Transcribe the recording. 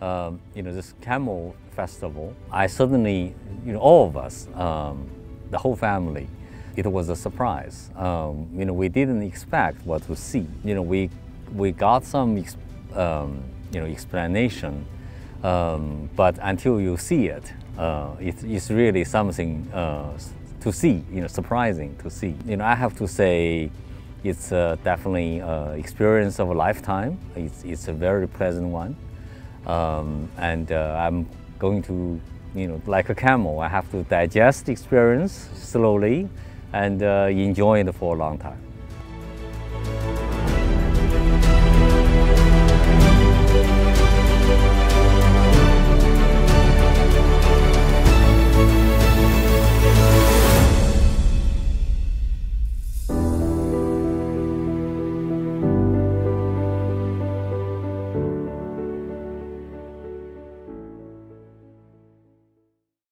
um, you know, this camel festival, I certainly, you know, all of us, um, the whole family, it was a surprise. Um, you know, we didn't expect what to see. You know, we we got some, um, you know, explanation, um, but until you see it, uh, it, it's really something uh, to see. You know, surprising to see. You know, I have to say, it's uh, definitely an experience of a lifetime. It's, it's a very pleasant one. Um, and uh, I'm going to, you know, like a camel, I have to digest experience slowly and uh, enjoy it for a long time.